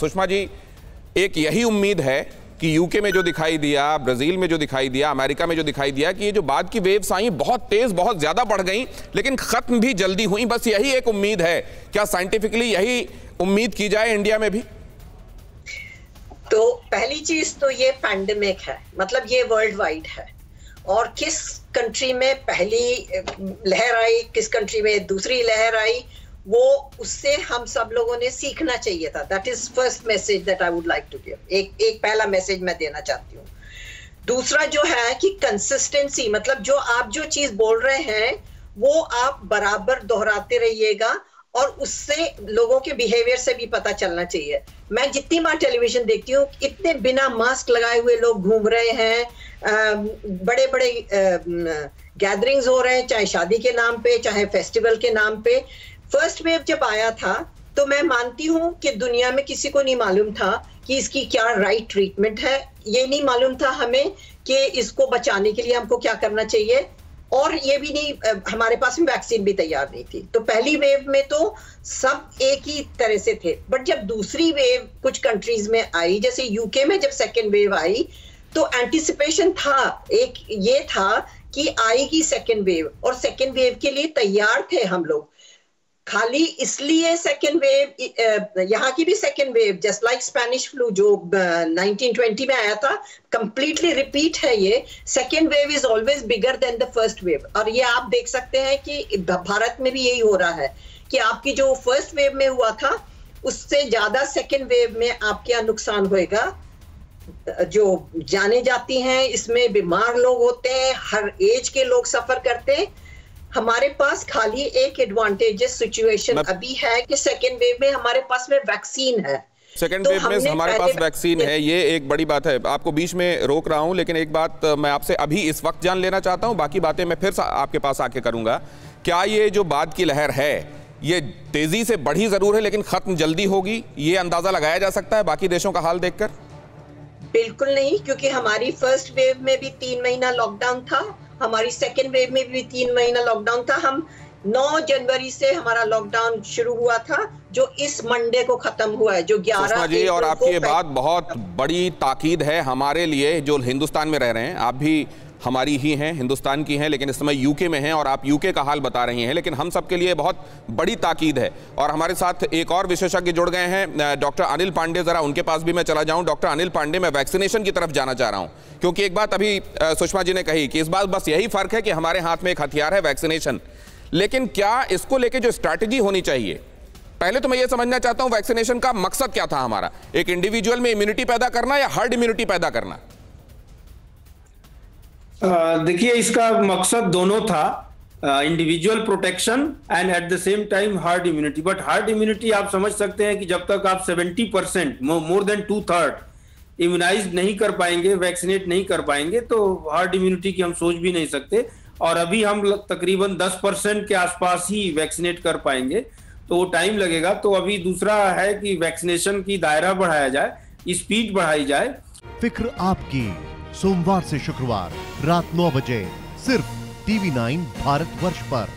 सुषमा जी, एक यही उम्मीद है कि यूके में जो दिखाई दिया, ब्राज़ील में जो दिखाई दिया, अमेरिका में जो दिखाई दिया कि ये जो बाद की वेव्स आई, बहुत तेज, बहुत ज़्यादा बढ़ गई, लेकिन खत्म भी जल्दी हुई। बस यही एक उम्मीद है। क्या साइंटिफिकली यही उम्मीद की जाए इंडिया में भी? तो पहली चीज़ तो ये पैंडेमिक है मतलब ये वर्ल्ड वाइड है। और किस कंट्री में पहली लहर आई, किस कंट्री में दूसरी लहर आई वो उससे हम सब लोगों ने सीखना चाहिए था। That is first message that I would like to give एक एक पहला मैसेज मैं देना चाहती हूँ। दूसरा जो है कि कंसिस्टेंसी मतलब जो आप जो चीज़ बोल रहे हैं, वो आप बराबर दोहराते रहिएगा और उससे लोगों के बिहेवियर से भी पता चलना चाहिए। मैं जितनी बार टेलीविज़न देखती हूँ, इतने बिना मास्क लगाए हुए लोग घूम रहे हैं बड़े बड़े गैदरिंग्स हो रहे हैं, चाहे शादी के नाम पे, चाहे फेस्टिवल के नाम पे। फ़र्स्ट वेव जब आया था तो मैं मानती हूँ कि दुनिया में किसी को नहीं मालूम था कि इसकी क्या राइट ट्रीटमेंट है। ये नहीं मालूम था हमें कि इसको बचाने के लिए हमको क्या करना चाहिए। और ये भी नहीं हमारे पास में वैक्सीन भी तैयार नहीं थी। तो पहली वेव में तो सब एक ही तरह से थे। बट जब दूसरी वेव कुछ कंट्रीज़ में आई, जैसे यूके में जब सेकेंड वेव आई तो एंटिसिपेशन था। एक ये था कि आएगी सेकेंड वेव और सेकेंड वेव के लिए तैयार थे हम लोग। खाली इसलिए सेकेंड वेव यहाँ की भी second wave just like Spanish flu जो 1920 में आया था कंप्लीटली रिपीट है ये। Second wave is always bigger than the first wave और ये आप देख सकते हैं कि भारत में भी यही हो रहा है कि आपकी जो फ़र्स्ट वेव में हुआ था, उससे ज़्यादा सेकेंड वेव में आपके यहाँ नुकसान होएगा। जो जाने जाती हैं, इसमें बीमार लोग होते हैं, हर एज के लोग सफ़र करते हैं। हमारे पास खाली एक एडवांटेजेस सिचुएशन अभी है कि सेकेंड वेव में हमारे पास में वैक्सीन है। सेकेंड वेव में हमारे पास वैक्सीन है ये एक बड़ी बात है। आपको बीच में रोक रहा हूँ लेकिन एक बात मैं आपसे अभी इस वक्त जान लेना चाहता हूँ बाकी बातें मैं फिर आपके पास आके करूँगा। क्या ये जो बाद की लहर है ये तेज़ी से बढ़ी ज़रूर है लेकिन खत्म जल्दी होगी? ये अंदाज़ा लगाया जा सकता है बाकी देशों का हाल देखकर? बिल्कुल नहीं क्योंकि हमारी फ़र्स्ट वेव में भी तीन महीना लॉकडाउन था। हमारी सेकेंड वेव में भी तीन महीना लॉकडाउन था। हम 9 जनवरी से हमारा लॉकडाउन शुरू हुआ था जो इस मंडे को खत्म हुआ है जो 11 जी और आपकी ये बात बहुत बड़ी ताकीद है हमारे लिए जो हिंदुस्तान में रह रहे हैं। आप भी हमारी ही हैं, हिंदुस्तान की हैं, लेकिन इस समय यूके में हैं और आप यूके का हाल बता रही हैं। लेकिन हम सबके लिए बहुत बड़ी ताकीद है। और हमारे साथ एक और विशेषज्ञ जुड़ गए हैं डॉक्टर अनिल पांडे, ज़रा उनके पास भी मैं चला जाऊँ। डॉक्टर अनिल पांडे, मैं वैक्सीनेशन की तरफ़ जाना चाह रहा हूँ। क्योंकि एक बात अभी सुषमा जी ने कही कि इस बार बस यही फ़र्क है कि हमारे हाथ में एक हथियार है, वैक्सीनेशन। लेकिन क्या इसको लेकर जो स्ट्रैटेजी होनी चाहिए? पहले तो मैं ये समझना चाहता हूँ, वैक्सीनेशन का मकसद क्या था हमारा? एक इंडिविजुअल में इम्यूनिटी पैदा करना या हर्ड इम्यूनिटी पैदा करना? देखिए, इसका मकसद दोनों था individual protection and at the same time herd immunity but herd immunity आप समझ सकते हैं कि जब तक आप 70 percent more than two third immunise नहीं कर पाएँगे वैक्सीनेट नहीं कर पाएँगे तो हार्ड इम्यूनिटी की हम सोच भी नहीं सकते। और अभी हम तकरीबन 10 परसेंट के आसपास ही वैक्सीनेट कर पाएँगे तो वो टाइम लगेगा। तो अभी दूसरा है कि वैक्सीनेशन की दायरा बढ़ाया जाए स्पीड बढ़ाई जाए। फ़िक्र आपकी, सोमवार से शुक्रवार। रात नौ बजे सिर्फ़ टीवी नाइन भारत वर्ष पर।